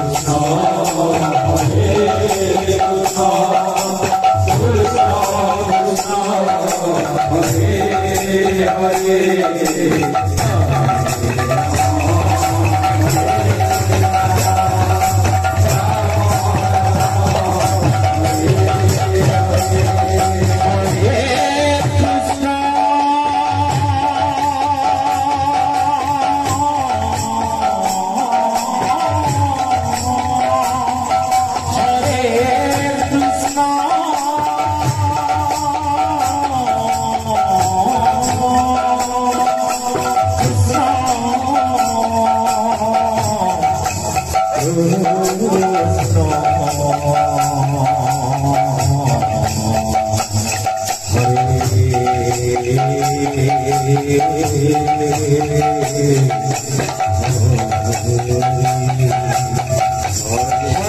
Oh.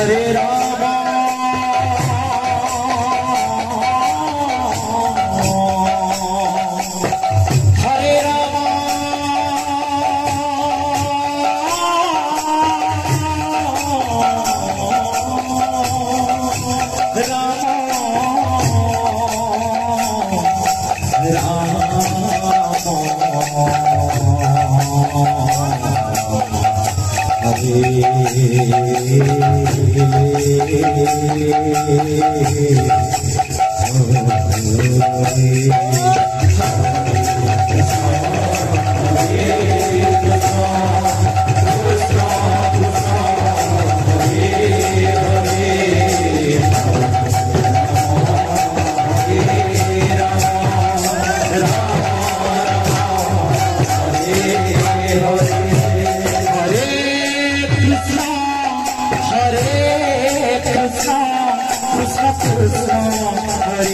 Hare Hare Hare you. Oh,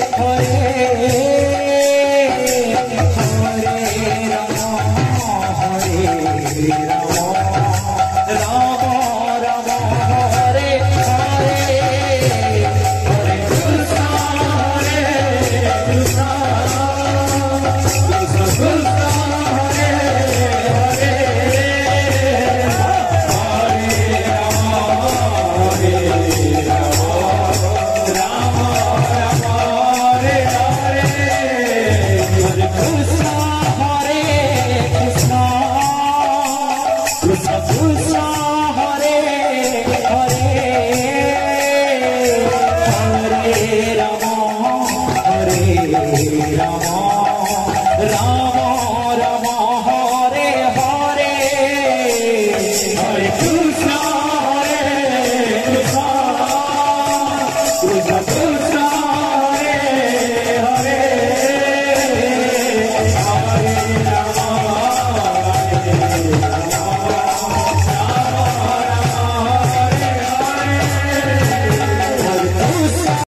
होए Uzman